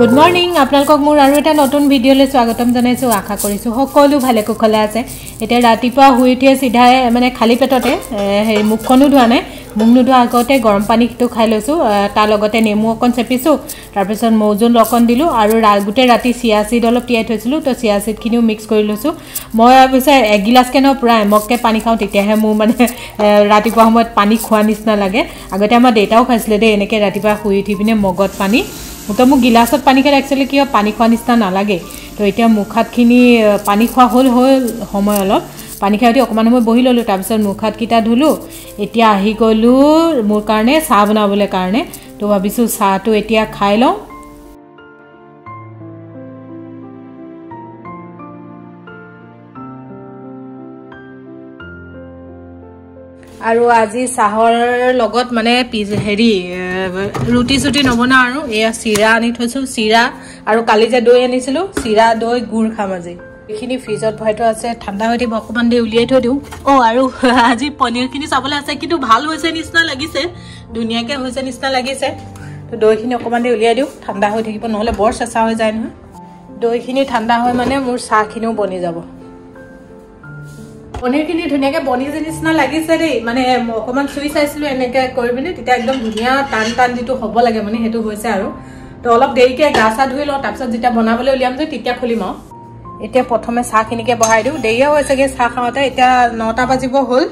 Good morning আপোনালোকক মোৰ আৰু এটা নতুন ভিডিঅ'লৈ স্বাগতম জনাইছোঁ আশা কৰিছোঁ সকলো ভালে কুশলে আছে। এতিয়া ৰাতিপুৱা শুই উঠিয়ে চিধাই মানে খালী পেটতে হেৰি মুখখনো ধোৱা নাই মুখ নোধোৱা আগতে গৰম পানীটো খাই লৈছোঁ তাৰ লগতে নেমু অকণ চেপিছোঁ তাৰপিছত মৌজোল অকণ দিলোঁ আৰু গোটেই ৰাতি চিয়া চিড অলপ তিয়াই থৈছিলোঁ তো চিয়া চিডখিনিও মিক্স কৰি লৈছোঁ। মই অৱশ্যে এগিলাচকৈ নহয় পূৰা এমককৈ পানী খাওঁ তেতিয়াহে মোৰ মানে ৰাতিপুৱা সময়ত পানী খোৱা নিচিনা লাগে। আগতে আমাৰ দেউতাও খাইছিলে দেই এনেকৈ ৰাতিপুৱা শুই উঠি পিনে মগত পানী। তো মোক গিলাচত পানী খালে একচুৱেলি কিয় পানী খোৱা নিচিনা নালাগে। তো এতিয়া মুখ হাতখিনি পানী খোৱা হ'ল হ'ল সময় অলপ। পানী খাই উঠি অকণমান সময় বহি ল'লোঁ তাৰপিছত মুখ হাতকেইটা ধুলোঁ। এতিয়া আহি গ'লোঁ মোৰ কাৰণে চাহ বনাবলৈ কাৰণে। তো ভাবিছোঁ চাহটো এতিয়া খাই লওঁ। আৰু আজি চাহৰ লগত মানে হেৰি ৰুটি চুটি নবনাওঁ আৰু এয়া চিৰা আনি থৈছোঁ চিৰা আৰু কালি যে দৈ আনিছিলোঁ চিৰা দৈ গুড় খাম আজি। এইখিনি ফ্ৰিজত ভৰাই থোৱা আছে ঠাণ্ডা হৈ দিব অকণমান দেৰি উলিয়াই থৈ দিওঁ। অঁ আৰু আজি পনীৰখিনি চাবলৈ আছে কিন্তু ভাল হৈছে নিচিনা লাগিছে ধুনীয়াকৈ হৈছে নিচিনা লাগিছে। তো দৈখিনি অকণমান দেৰি উলিয়াই দিওঁ ঠাণ্ডা হৈ থাকিব নহ'লে বৰ চেঁচা হৈ যায় নহয়। দৈখিনি ঠাণ্ডা হৈ মানে মোৰ চাহখিনিও বনি যাব। পনীৰখিনি ধুনীয়াকৈ বনি যে নিচিনা লাগিছে দেই মানে অকণমান চুই চাইছিলোঁ এনেকৈ কৰি পিনে তেতিয়া একদম ধুনীয়া টান টান যিটো হ'ব লাগে মানে সেইটো হৈছে আৰু। তো অলপ দেৰিকৈ গা চা ধুই লওঁ তাৰপিছত যেতিয়া বনাবলৈ উলিয়াম যে তেতিয়া খুলিম আৰু। এতিয়া প্ৰথমে চাহখিনিকে বহাই দিওঁ। দেৰিয়ে হৈছেগৈ চাহ খাওঁতে এতিয়া নটা বাজিব হ'ল।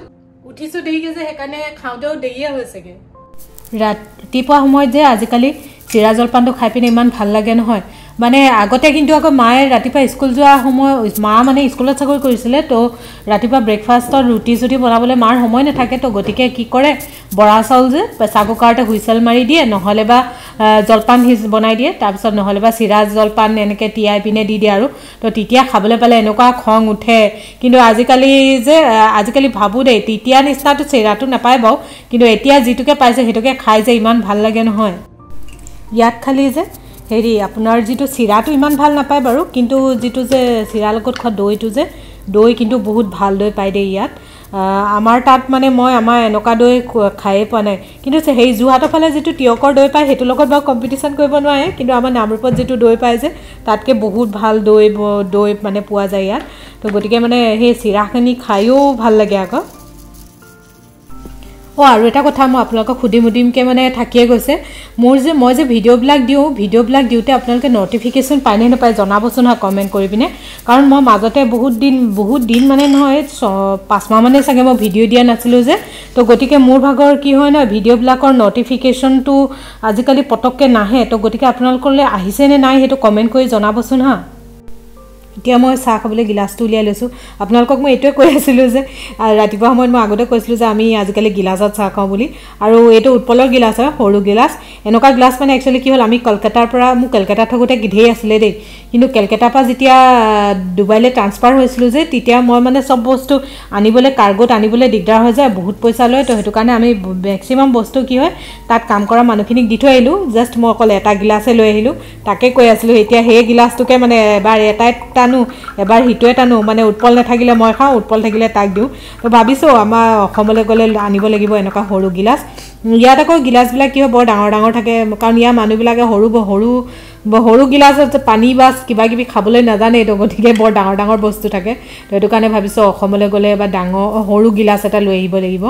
উঠিছোঁ দেৰিকৈ যে সেইকাৰণে খাওঁতেও দেৰিয়ে হৈছেগৈ। ৰাতিপুৱা সময়ত যে আজিকালি চিৰা জলপানটো খাই পিনে ইমান ভাল লাগে নহয়। মানে আগতে কিন্তু আকৌ মায়ে ৰাতিপুৱা স্কুল যোৱা সময় মা মানে স্কুলত চাকৰি কৰিছিলে তো ৰাতিপুৱা ব্ৰেকফাষ্টত ৰুটি চুটি বনাবলৈ মাৰ সময় নাথাকে তো গতিকে কি কৰে বৰা চাউল যে প্ৰেছাৰ কুকাৰতে হুইচেল মাৰি দিয়ে নহ'লে বা জলপান সিজ বনাই দিয়ে তাৰপিছত নহ'লে বা চিৰা জলপান এনেকৈ তিয়াই পিনে দি দিয়ে আৰু তো তেতিয়া খাবলৈ পালে এনেকুৱা খং উঠে। কিন্তু আজিকালি যে আজিকালি ভাবোঁ দেই তেতিয়া নিচিনাটো চিৰাটো নাপায় বাৰু কিন্তু এতিয়া যিটোকে পাইছে সেইটোকে খাই যে ইমান ভাল লাগে নহয়। ইয়াত খালি যে হেৰি আপোনাৰ যিটো চিৰাটো ইমান ভাল নাপায় বাৰু কিন্তু যিটো যে চিৰাৰ লগত খোৱা দৈটো যে দৈ কিন্তু বহুত ভাল দৈ পায় দেই ইয়াত। আমাৰ তাত মানে মই আমাৰ এনেকুৱা দৈ খায়ে পোৱা নাই। কিন্তু সেই যোৰহাটৰ ফালে যিটো তিয়কৰ দৈ পায় সেইটোৰ লগত বাৰু কম্পিটিশ্যন কৰিব নোৱাৰে কিন্তু আমাৰ নামৰূপত যিটো দৈ পায় যে তাতকৈ বহুত ভাল দৈ দৈ মানে পোৱা যায় ইয়াত। তো গতিকে মানে সেই চিৰাখিনি খায়ো ভাল লাগে আকৌ। অঁ আৰু এটা কথা মই আপোনালোকক সুধিম সুধিমকৈ মানে থাকিয়ে গৈছে। মোৰ যে মই যে ভিডিঅ'বিলাক দিওঁ ভিডিঅ'বিলাক দিওঁতে আপোনালোকে ন'টিফিকেশ্যন পায়নে নাপায় জনাবচোন হা কমেণ্ট কৰি পিনে। কাৰণ মই মাজতে বহুত দিন বহুত দিন মানে নহয় পাঁচমাহ মানে চাগে মই ভিডিঅ' দিয়া নাছিলোঁ যে। তো গতিকে মোৰ ভাগৰ কি হয় নহয় ভিডিঅ'বিলাকৰ ন'টিফিকেশ্যনটো আজিকালি পটককৈ নাহে। তো গতিকে আপোনালোকলৈ আহিছেনে নাই সেইটো কমেণ্ট কৰি জনাবচোন হা। এতিয়া মই চাহ খাবলৈ গিলাচটো উলিয়াই লৈছোঁ। আপোনালোকক মই এইটোৱে কৈ আছিলোঁ যে ৰাতিপুৱা সময়ত মই আগতে কৈছিলোঁ যে আমি আজিকালি গিলাচত চাহ খাওঁ বুলি। আৰু এইটো উৎপলৰ গিলাচ হয় সৰু গিলাচ। এনেকুৱা গিলাচ মানে একচুৱেলি কি হ'ল আমি কলকাতাৰ পৰা মোক কলকাতাত থাকোঁতে ঢেৰ আছিলে দেই। কিন্তু কেলকাতাৰ পৰা যেতিয়া ডুবাইলৈ ট্ৰান্সফাৰ হৈছিলোঁ যে তেতিয়া মই মানে চব বস্তু আনিবলৈ কাৰ্গত আনিবলৈ দিগদাৰ হৈ যায় বহুত পইচা লয় তো সেইটো কাৰণে আমি মেক্সিমাম বস্তু কি হয় তাত কাম কৰা মানুহখিনিক দি থৈ আহিলোঁ। জাষ্ট মই অকল এটা গিলাচে লৈ আহিলোঁ তাকে কৈ আছিলোঁ এতিয়া সেই গিলাচটোকে মানে এবাৰ এটাই টানো এবাৰ সিটোৱে টানো মানে উৎপল নাথাকিলে মই খাওঁ উৎপল থাকিলে তাক দিওঁ। তো ভাবিছোঁ আমাৰ অসমলৈ গ'লে আনিব লাগিব এনেকুৱা সৰু গিলাচ। ইয়াত আকৌ গিলাচবিলাক কি হয় বৰ ডাঙৰ ডাঙৰ থাকে কাৰণ ইয়াৰ মানুহবিলাকে সৰু সৰু সৰু গিলাচত পানী বা কিবা কিবি খাবলৈ নাজানে তো গতিকে বৰ ডাঙৰ ডাঙৰ বস্তু থাকে। তো সেইটো কাৰণে ভাবিছোঁ অসমলৈ গ'লে বা ডাঙৰ সৰু গিলাচ এটা লৈ আহিব লাগিব।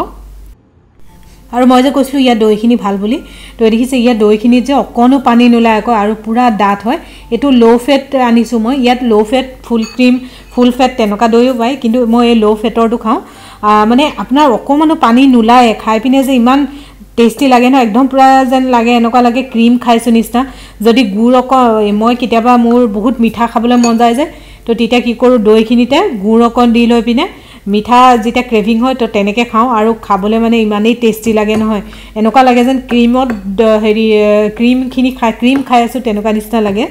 আৰু মই যে কৈছিলোঁ ইয়াত দৈখিনি ভাল বুলি তো দেখিছে ইয়াত দৈখিনিত যে অকণো পানী নোলায় আকৌ আৰু পূৰা ডাঠ হয়। এইটো ল' ফেট আনিছোঁ মই। ইয়াত low' fat full cream full fat তেনেকুৱা দৈও পায় কিন্তু মই এই ল' ফেটৰটো খাওঁ। মানে আপোনাৰ অকণমানো পানী নোলায় খাই পিনে যে ইমান টেষ্টি লাগে ন একদম পূৰা যেন লাগে এনেকুৱা লাগে ক্ৰীম খাইছোঁ নিচিনা যদি গুড় অকণ মই কেতিয়াবা মোৰ বহুত মিঠা খাবলৈ মন যায় যে তো তেতিয়া কি কৰোঁ দৈখিনিতে গুড় অকণ দি লৈ পিনে মিঠা যেতিয়া ক্ৰেভিং হয় তো তেনেকৈ খাওঁ আৰু খাবলৈ মানে ইমানেই টেষ্টি লাগে নহয়। এনেকুৱা লাগে যেন ক্ৰীমত হেৰি ক্ৰীমখিনি খাই ক্ৰীম খাই আছোঁ তেনেকুৱা নিচিনা লাগে।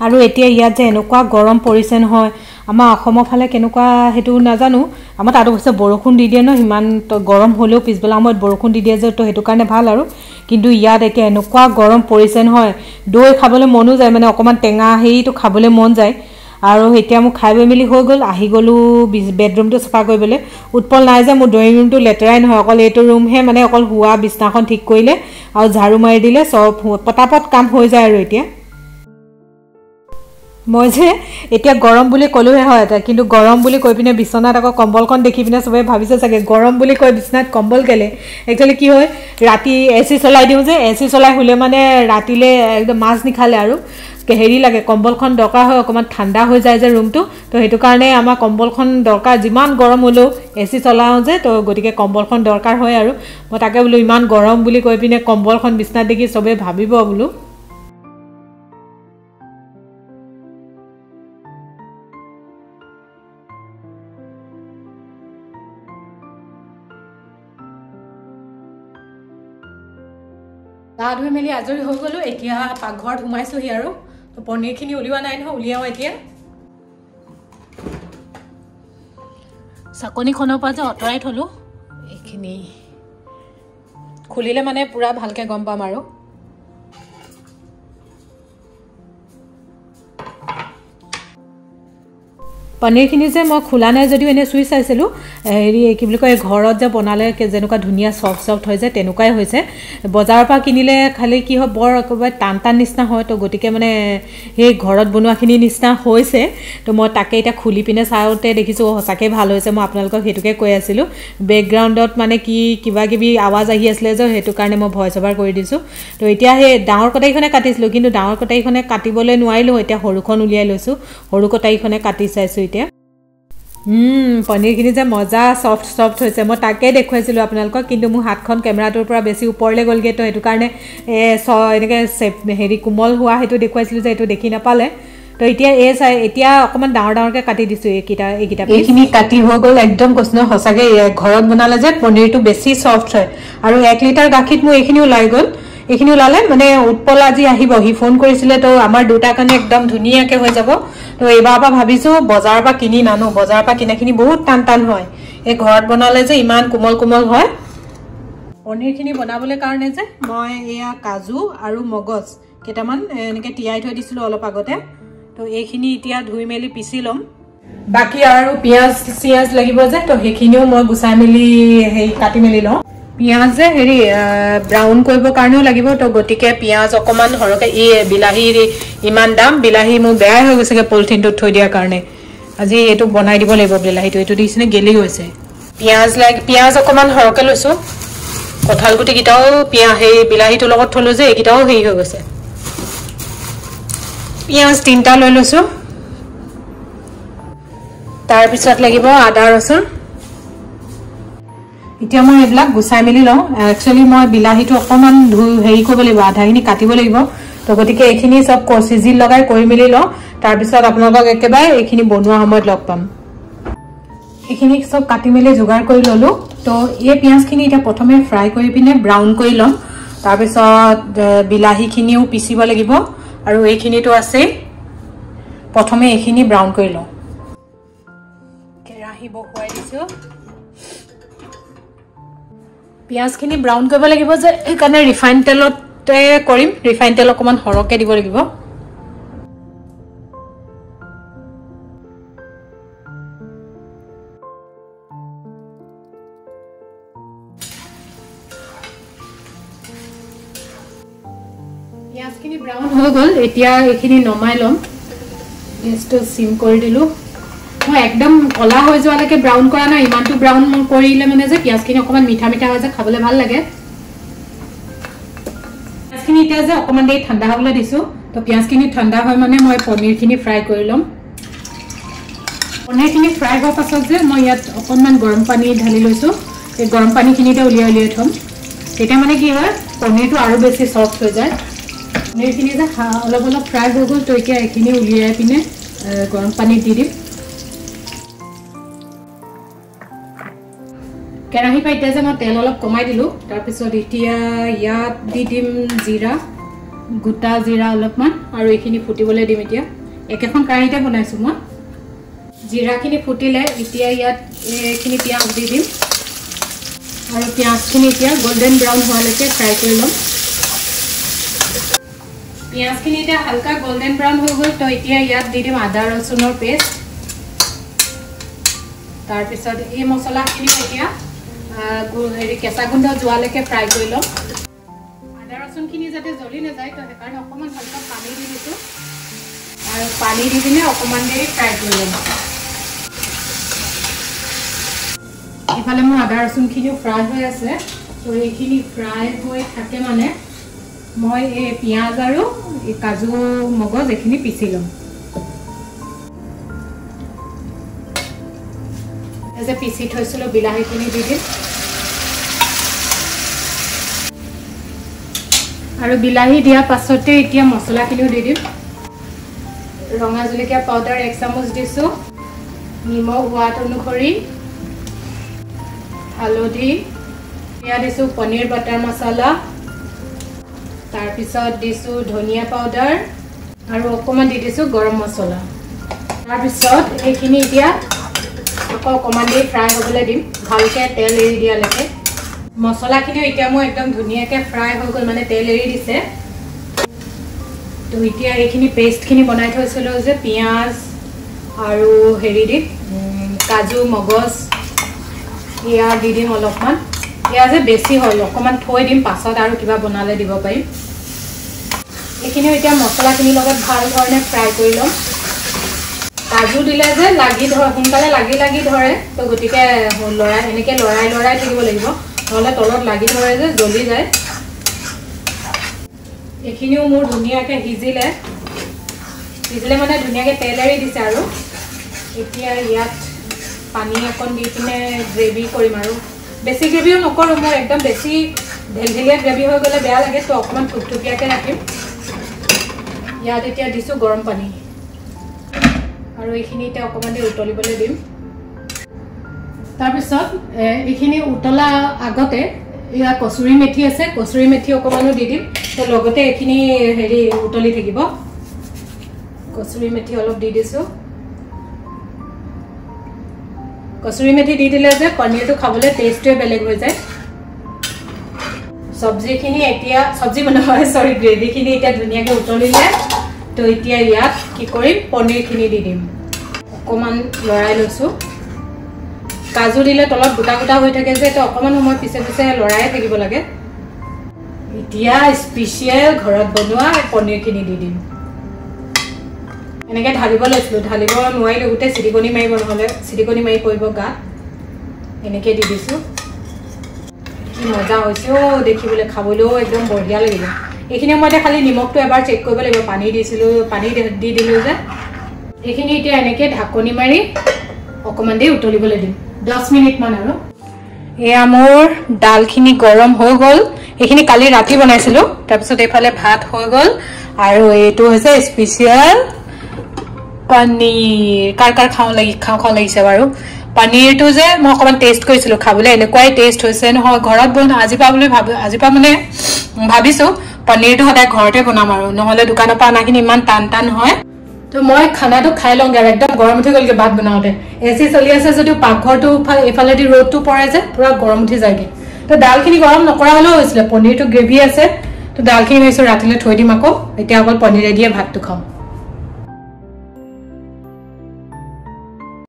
আৰু এতিয়া ইয়াত যে এনেকুৱা গৰম পৰিছে নহয় আমাৰ অসমৰ ফালে কেনেকুৱা সেইটো নাজানো। আমাৰ তাত অৱশ্যে বৰষুণ দি দিয়ে ন সিমান গৰম হ'লেও পিছবেলা সময়ত বৰষুণ দি দিয়ে যে তো সেইটো কাৰণে ভাল আৰু। কিন্তু ইয়াত এতিয়া এনেকুৱা গৰম পৰিছে নহয় দৈ খাবলৈ মনো যায় মানে অকণমান টেঙা হেৰিটো খাবলৈ মন যায়। আৰু এতিয়া মোক খাই বৈ মেলি হৈ গ'ল আহি গ'লোঁ বেডৰুমটো চাফা কৰিবলৈ। উৎপল নাই যে মোৰ ড্ৰয়িং ৰুমটো লেতেৰাই নহয় অকল এইটো ৰুমহে মানে অকল শোৱা বিচনাখন ঠিক কৰিলে আৰু ঝাৰু মাৰি দিলে চব পটাপট কাম হৈ যায় আৰু এতিয়া। মই যে এতিয়া গৰম বুলি ক'লোহে হয় এটা কিন্তু গৰম বুলি কৈ পিনে বিচনাত আকৌ কম্বলখন দেখি পিনে চবে ভাবিছে চাগে গৰম বুলি কৈ বিচনাত কম্বল কেলে? একচুৱেলি কি হয় ৰাতি এ চি চলাই দিওঁ যে এ চি চলাই শুলে মানে ৰাতিলৈ একদম মাছ নিখালে আৰু হেৰি লাগে কম্বলখন দৰকাৰ হয় অকণমান ঠাণ্ডা হৈ যায় যে ৰুমটো তো সেইটো কাৰণে আমাৰ কম্বলখন দৰকাৰ যিমান গৰম হ'লেও এ চি চলাওঁ যে তো গতিকে কম্বলখন দৰকাৰ হয় আৰু। মই তাকে বোলো ইমান গৰম বুলি কৈ পিনে কম্বলখন বিচনাত দেখি চবেই ভাবিব বোলো। গা ধুই মেলি আজৰি হৈ গ'লোঁ এতিয়া পাকঘৰত সোমাইছোঁহি আৰু। তো পনীৰখিনি উলিওৱা নাই নহয় উলিয়াওঁ এতিয়া। চাকনিখনৰ পৰা যে আঁতৰাই থ'লোঁ। এইখিনি খুলিলে মানে পূৰা ভালকৈ গম পাম আৰু। পনীৰখিনি যে মই খোলা নাই যদিও এনেই চুই চাইছিলোঁ। হেৰি কি বুলি কয় ঘৰত যে বনালে যেনেকুৱা ধুনীয়া চফ্ট চফ্ট হয় যে তেনেকুৱাই হৈছে। বজাৰৰ পৰা কিনিলে খালি কি হয় বৰ একেবাৰে টান টান নিচিনা হয়। তো গতিকে মানে সেই ঘৰত বনোৱাখিনি নিচিনা হৈছে। তো মই তাকে এতিয়া খুলি পিনে চাওঁতে দেখিছোঁ সঁচাকৈ ভাল হৈছে। মই আপোনালোকক সেইটোকে কৈ আছিলোঁ। বেকগ্ৰাউণ্ডত মানে কি কিবা কিবি আৱাজ আহি আছিলে যে সেইটো কাৰণে মই ভইচ অভাৰ কৰি দিছোঁ। তো এতিয়া সেই ডাঙৰ কটাৰীখনে কাটিছিলোঁ কিন্তু ডাঙৰ কটাৰীখনে কাটিবলৈ নোৱাৰিলোঁ। এতিয়া সৰুখন উলিয়াই লৈছোঁ। সৰু কটাৰীখনে কাটি চাইছোঁ পনীৰখিনি যে মজা চফ্ট চফ্ট হৈছে। মই তাকেই দেখুৱাইছিলোঁ আপোনালোকক কিন্তু মোৰ হাতখন কেমেৰাটোৰ পৰা বেছি ওপৰলৈ গ'লগৈ তো সেইটো কাৰণে এনেকৈ হেৰি কোমল হোৱা সেইটো দেখুৱাইছিলোঁ যে এইটো দেখি নাপালে। তো এতিয়া এই চাই এতিয়া অকণমান ডাঙৰ ডাঙৰকৈ কাটি দিছোঁ এইকেইটা এইকেইটা এইখিনি কাটি হৈ গ'ল একদম কৈছোঁ নহয় সঁচাকৈ ঘৰত বনালে যে পনীৰটো বেছি চফ্ট হয়। আৰু এক লিটাৰ গাখীৰত মোৰ এইখিনি ওলাই গ'ল। এইখিনি ওলালে। মানে উৎপল আজি আহিব সি ফোন কৰিছিলে তো আমাৰ দুটাৰ কাৰণে একদম ধুনীয়াকৈ হৈ যাব। তো এইবাৰৰ পৰা ভাবিছোঁ বজাৰৰ পৰা কিনি নানো বজাৰৰ পৰা কিনাখিনি বহুত টান টান হয়। এই ঘৰত বনালে যে ইমান কোমল কোমল হয়। পনীৰখিনি বনাবলৈ কাৰণে যে মই এয়া কাজু আৰু মগজ কেইটামান এনেকৈ তিয়াই থৈ দিছিলোঁ অলপ আগতে। তো এইখিনি এতিয়া ধুই মেলি পিচি ল'ম। বাকী আৰু পিঁয়াজ চিয়াজ লাগিব যে তো সেইখিনিও মই গুচাই মেলি হেৰি কাটি মেলি লওঁ। পিঁয়াজ যে হেৰি ব্ৰাউন কৰিবৰ কাৰণেও লাগিব তো গতিকে পিঁয়াজ অকণমান সৰহকৈ ই বিলাহীৰ ইমান দাম বিলাহী মোৰ বেয়াই হৈ গৈছেগৈ পলিথিনটোত থৈ দিয়াৰ কাৰণে। আজি এইটো বনাই দিব লাগিব বিলাহীটো এইটো দিছেনে গেলি গৈছে? পিঁয়াজ লাগ পিঁয়াজ অকণমান সৰহকৈ লৈছোঁ। কঁঠাল গুটিকেইটাও পিঁয়াজ সেই বিলাহীটোৰ লগত থলোঁ যে এইকেইটাও হেৰি হৈ গৈছে। পিঁয়াজ তিনিটা লৈ লৈছোঁ। তাৰপিছত লাগিব আদা ৰচুন। এতিয়া মই এইবিলাক গুচাই মেলি লওঁ। একচুৱেলি মই বিলাহীটো অকণমান ধুই হেৰি কৰিব লাগিব আধাখিনি কাটিব লাগিব। তো গতিকে এইখিনি চব চিজি লগাই কৰি মেলি লওঁ। তাৰপিছত আপোনালোকক একেবাৰে এইখিনি বনোৱা সময়ত লগ পাম। এইখিনি চব কাটি মেলি যোগাৰ কৰি ল'লোঁ। তো এই পিঁয়াজখিনি এতিয়া প্ৰথমে ফ্ৰাই কৰি পিনে ব্ৰাউন কৰি ল'ম। তাৰপিছত বিলাহীখিনিও পিচিব লাগিব। আৰু এইখিনিতো আছেই। প্ৰথমে এইখিনি ব্ৰাউন কৰি লওঁ। কেৰাহী বহুৱাই দিছোঁ। পিঁয়াজখিনি ব্ৰাউন কৰিব লাগিব যে সেইকাৰণে ৰিফাইন তেলতে কৰিম। ৰিফাইন তেল অকণমান সৰহকৈ দিব লাগিব। পিঁয়াজখিনি ব্ৰাউন হৈ গ'ল। এতিয়া এইখিনি নমাই ল'ম। গেছটো চিম কৰি দিলোঁ। মই একদম কলা হৈ যোৱালৈকে ব্ৰাউন কৰা নাই ইমানটো ব্ৰাউন কৰিলে মানে যে পিঁয়াজখিনি অকণমান মিঠা মিঠা হয় যে খাবলৈ ভাল লাগে। পিঁয়াজখিনি এতিয়া যে অকণমান দেৰি ঠাণ্ডা হ'বলৈ দিছোঁ তো পিঁয়াজখিনি ঠাণ্ডা হয় মানে মই পনীৰখিনি ফ্ৰাই কৰি ল'ম। পনীৰখিনি ফ্ৰাই হোৱাৰ পাছত যে মই ইয়াত অকণমান গৰম পানী ঢালি লৈছোঁ এই গৰম পানীখিনিতে উলিয়াই উলিয়াই থ'ম। তেতিয়া মানে কি হয় পনীৰটো আৰু বেছি চফ্ট হৈ যায়। পনীৰখিনি যে অলপ অলপ ফ্ৰাই হৈ গ'ল তো এতিয়া এইখিনি উলিয়াই পিনে গৰম পানীত দি দিম। পৰা এতিয়া যে মই তেল অলপ কমাই দিলোঁ তাৰপিছত এতিয়া ইয়াত দি দিম জিৰা গোটা জিৰা অলপমান আৰু এইখিনি ফুটিবলৈ দিম এতিয়া একেখন কেৰাহীতে বনাইছোঁ মই জিৰাখিনি ফুটিলে এতিয়া ইয়াত এইখিনি পিঁয়াজ দি দিম আৰু পিঁয়াজখিনি এতিয়া গল্ডেন ব্ৰাউন হোৱালৈকে ফ্ৰাই কৰি ল'ম পিঁয়াজখিনি এতিয়া হালকা গল্ডেন ব্ৰাউন হৈ গ'ল তো এতিয়া ইয়াত দি দিম আদা ৰচুনৰ পেষ্ট তাৰপিছত এই মছলাখিনি এতিয়া হেৰি কেঁচা গোন্ধ যোৱালৈকে ফ্ৰাই কৰি ল'ম। আদা ৰচুনখিনি যাতে জ্বলি নাযায় তো সেইকাৰণে অকণমান হালকা পানী দি দিছোঁ। আৰু পানী দি পিনে অকণমান দেৰি ফ্ৰাই কৰি ল'ম। ইফালে মোৰ আদা ৰচুনখিনিও ফ্ৰাই হৈ আছে। তো এইখিনি ফ্ৰাই হৈ থাকে মানে মই এই পিঁয়াজ আৰু কাজু মগজ এইখিনি পিচি ল'ম। যে পিচি থৈছিলোঁ বিলাহীখিনি দি দিম। আৰু বিলাহী দিয়াৰ পাছতে এতিয়া মছলাখিনিও দি দিম। ৰঙা জলকীয়া পাউডাৰ এক চামুচ দিছোঁ। নিমখ সোৱাদ অনুসৰি। হালধি। এয়া দিছোঁ পনীৰ বাটাৰ মচলা তাৰপিছত দিছোঁ ধনিয়া পাউডাৰ আৰু অকণমান দি দিছোঁ গৰম মছলা। তাৰপিছত এইখিনি এতিয়া আকৌ অকণমান দেৰি ফ্ৰাই হ'বলৈ দিম। ভালকৈ তেল এৰি দিয়ালৈকে। মছলাখিনিও এতিয়া মোৰ একদম ধুনীয়াকৈ ফ্ৰাই হৈ গ'ল মানে তেল এৰি দিছে। তো এতিয়া এইখিনি পেষ্টখিনি বনাই থৈছিলোঁ যে পিঁয়াজ আৰু হেৰি দি কাজু মগজ এয়া দি দিম অলপমান। এয়া যে বেছি হ'ল অকণমান থৈ দিম পাছত আৰু কিবা বনালে দিব পাৰিম। এইখিনিও এতিয়া মছলাখিনিৰ লগত ভাল ধৰণে ফ্ৰাই কৰি ল'ম। কাজু দিলে যে লাগি ধৰে সোনকালে লাগি লাগি ধৰে তো গতিকে লৰাই এনেকৈ লৰাই লৰাই থাকিব লাগিব। নহ'লে তলত লাগি ধৰে যে জ্বলি যায়। এইখিনিও মোৰ ধুনীয়াকৈ সিজিলে। সিজিলে মানে ধুনীয়াকৈ তেল এৰি দিছে আৰু। এতিয়া ইয়াত পানী অকণ দি পিনে গ্ৰেভি কৰিম আৰু। বেছি গ্ৰেভিও নকৰোঁ মোৰ একদম বেছি ঢেলঢেলীয়া গ্ৰেভি হৈ গ'লে বেয়া লাগে তো অকণমান থুপথুপীয়াকৈ ৰাখিম। ইয়াত এতিয়া দিছোঁ গৰম পানী। আৰু এইখিনি এতিয়া অকণমান দেৰি উতলিবলৈ দিম। তাৰপিছত এইখিনি উতলা আগতে এয়া কচুৰি মেথি আছে কচুৰি মেথি অকণমানো দি দিম। তো লগতে এইখিনি হেৰি উতলি থাকিব। কচুৰি মেথি অলপ দি দিছোঁ। কচুৰি মেথি দি দিলে যে পনীৰটো খাবলৈ টেষ্টটোৱে বেলেগ হৈ যায়। চব্জিখিনি এতিয়া চব্জি বনোৱা চৰি গ্ৰেভিখিনি এতিয়া ধুনীয়াকৈ উতলিলে। তো এতিয়া ইয়াত কি কৰিম? পনীৰখিনি দি দিম। অকণমান লৰাই লৈছোঁ। কাজু দিলে তলত গোটা গোটা হৈ থাকে যে তো অকণমান সময় পিছে পিছে লৰাই থাকিব লাগে। এতিয়া স্পেচিয়েল ঘৰত বনোৱা পনীৰখিনি দি দিম। এনেকৈ ঢালিব লৈছিলোঁ। ঢালিব নোৱাৰিলোঁ। গোটেই চিটিকনি মাৰিব নহ'লে চিটিকনি মাৰি পৰিব গাত এনেকৈ দি দিছোঁ। কি মজা হৈছে অ' দেখিবলৈ। খাবলৈও একদম বঢ়িয়া লাগিব এইখিনি সময়তে খালি নিমখটো এবাৰ চেক কৰিব লাগিব। পানী দিছিলোঁ পানী দি দিলোঁ যে। এইখিনি এতিয়া এনেকৈ ঢাকনি মাৰি অকণমান দেৰি উতলিবলৈ দিম। দহ মিনিটমান আৰু। এয়া মোৰ ডালখিনি গৰম হৈ গ'ল। এইখিনি কালি ৰাতি বনাইছিলোঁ। তাৰপিছত এইফালে ভাত হৈ গ'ল। আৰু এইটো হৈছে স্পেচিয়েল পনীৰ। কাৰ কাৰ খাওঁ লাগি খাওঁ খাওঁ লাগিছে বাৰু। পনীৰটো যে মই অকণমান টেষ্ট কৰিছিলোঁ খাবলৈ। এনেকুৱাই টেষ্ট হৈছে নহয়। ঘৰত বনোৱা আজিৰ পৰা বুলি ভাবি আজিৰ পৰা মানে ভাবিছোঁ পনীৰটো সদায় ঘৰতে বনাম আৰু। নহ'লে দোকানৰ পৰা অনাখিনি ইমান টান টান হয়। তো মই খানাটো খাই লওঁগৈ আৰু একদম গৰম উঠি গ'লগৈ ভাত বনাওঁতে। এ চি চলি আছে যদিও পাকঘৰটো এইফালেদি ৰ'দটো পৰে যে পূৰা গৰম উঠি যায়গৈ। তো ডালখিনি গৰম নকৰা হ'লেও হৈছিলে পনীৰটো গ্ৰেভি আছে। তো ডালখিনি ভাবিছোঁ ৰাতিলৈ থৈ দিম আকৌ। এতিয়া অকল পনীৰে দিয়ে ভাতটো খাওঁ।